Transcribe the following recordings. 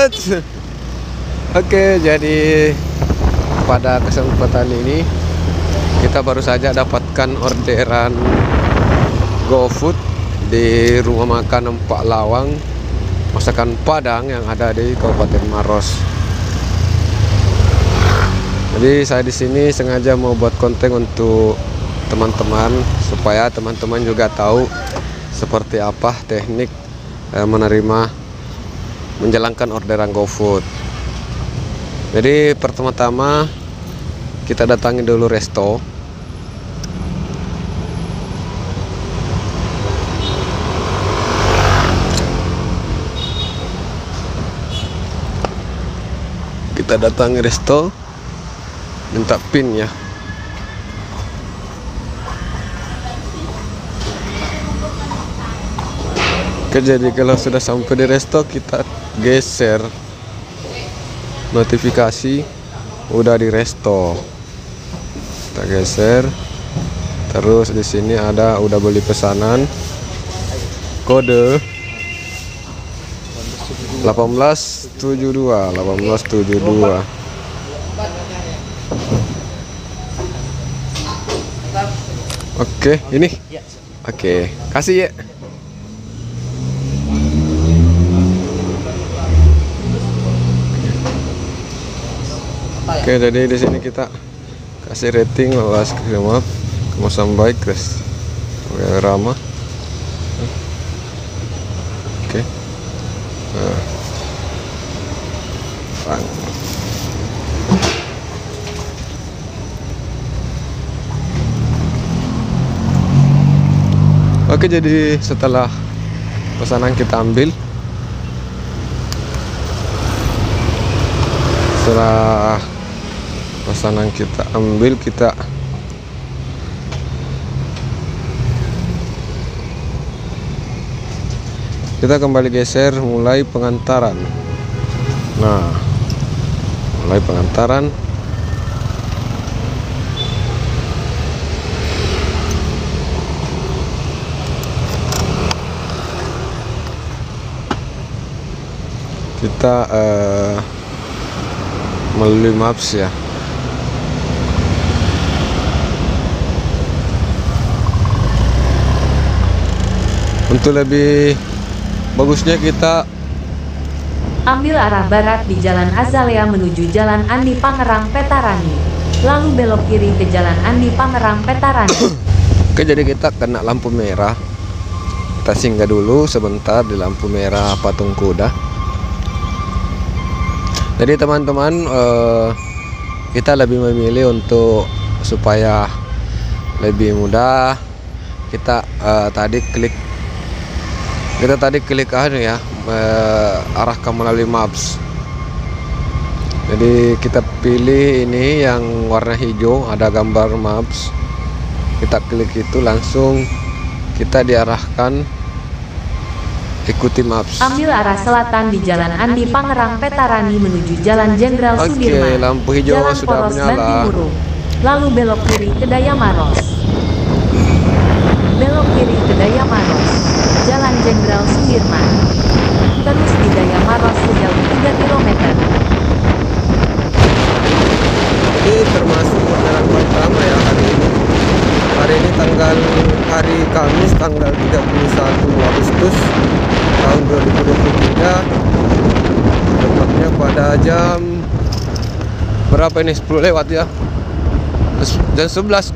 Ets. Oke, jadi pada kesempatan ini kita baru saja dapatkan orderan GoFood di rumah makan Empak Lawang masakan Padang yang ada di Kabupaten Maros. Jadi saya di sini sengaja mau buat konten untuk teman-teman supaya teman-teman juga tahu seperti apa teknik eh, menerima menjalankan orderan GoFood. Jadi pertama-tama kita datangi dulu resto. Kita datangi resto minta pin ya. Oke, jadi kalau sudah sampai di resto kita geser. Notifikasi udah di resto kita geser. Terus di sini ada udah beli pesanan. Kode 1872 1872 Oke, ini. Oke, kasih ya. Oke, jadi di sini kita kasih rating alas maaf kemasan baik, guys. Oke, ramah. Oke. Nah. Bang. Oke, jadi setelah pesanan kita ambil setelah pesanan kita ambil kita. Kita kembali geser mulai pengantaran. Nah mulai pengantaran. Kita eh, melalui maps ya untuk lebih bagusnya kita Ambil arah barat di Jalan Azalea menuju Jalan Andi Pangerang Petarani. Lalu belok kiri ke Jalan Andi Pangerang Petarani. Oke jadi kita kena lampu merah kita singgah dulu sebentar di lampu merah patung kuda jadi teman-teman eh, kita lebih memilih untuk supaya lebih mudah kita eh, tadi klik kita tadi klik anu ya eh, arahkan melalui maps jadi kita pilih ini yang warna hijau ada gambar maps kita klik itu langsung kita diarahkan ikuti maps Ambil arah selatan di Jalan Andi Pangerang Petarani menuju Jalan Jenderal Oke, Sudirman. lampu hijau Jalan sudah Poros menyala. Lalu belok kiri ke Daya Maros. Belok kiri ke Daya Maros. Jalan Jenderal Sudirman. Terus di Daya Maros sejauh 3 km. Ini termasuk orderan pertama ya hari ini. Hari ini tanggal hari Kamis tanggal 31 Agustus tahun 2023. Tepatnya pada jam berapa ini? 10 lewat ya. Jam 11.28.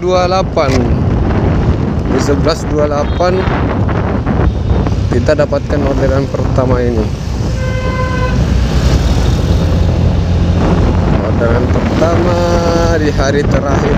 Di 11.28 kita dapatkan orderan pertama ini. Orderan pertama di hari terakhir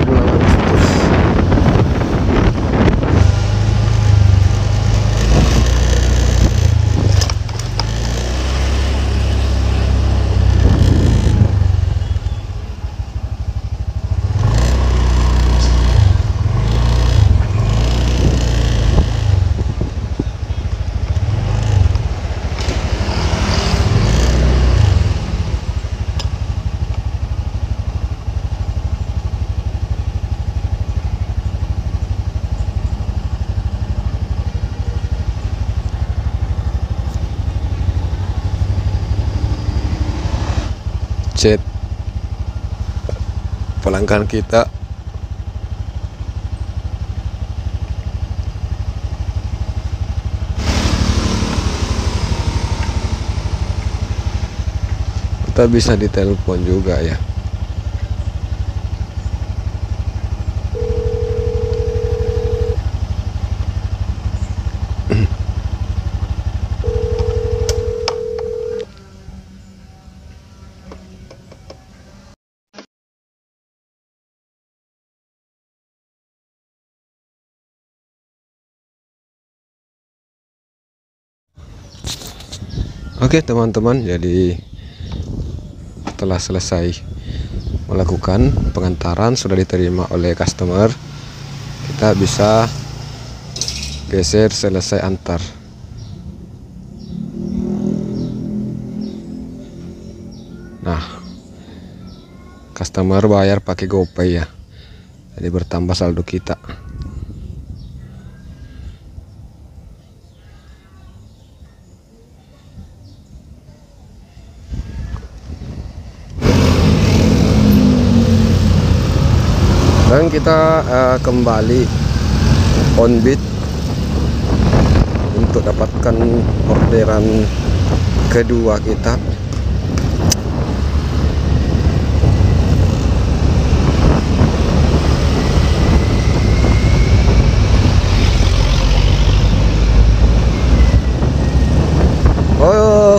chat. Pelanggan kita. Kita bisa ditelepon juga ya Oke teman-teman jadi telah selesai melakukan pengantaran sudah diterima oleh customer. Kita bisa geser selesai antar. Nah customer bayar pakai GoPay ya jadi bertambah saldo kita dan kita uh, kembali on beat untuk dapatkan orderan kedua kita.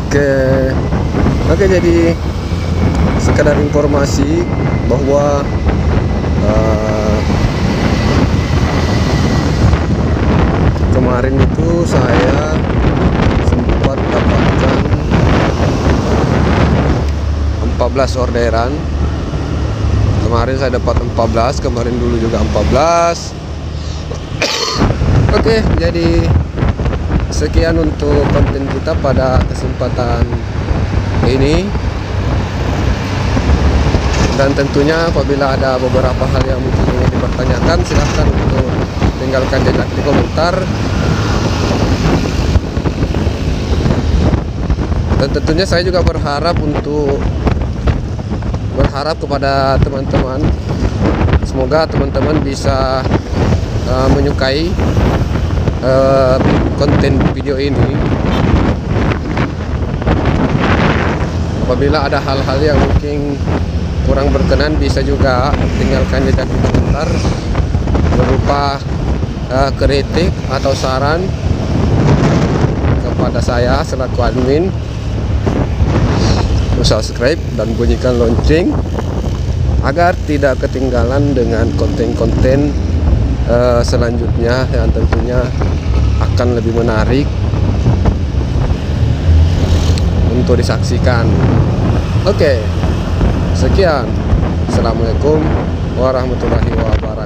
Oke. Oke jadi sekedar informasi bahwa uh, kemarin itu saya sempat dapatkan 14 orderan. Kemarin saya dapat 14 kemarin dulu juga 14 oke jadi sekian untuk konten kita pada kesempatan ini dan tentunya apabila ada beberapa hal yang mungkin ingin dipertanyakan silahkan untuk tinggalkan jejak di komentar. Dan tentunya saya juga berharap untuk berharap kepada teman-teman. Semoga teman-teman bisa uh, menyukai uh, konten video ini. Apabila ada hal-hal yang mungkin kurang berkenan bisa juga tinggalkan jejak di komentar berupa uh, kritik atau saran kepada saya selaku admin. Subscribe dan bunyikan lonceng agar tidak ketinggalan dengan konten-konten uh, selanjutnya yang tentunya akan lebih menarik untuk disaksikan. Oke. okay. Sekian. Assalamualaikum warahmatullahi wabarakatuh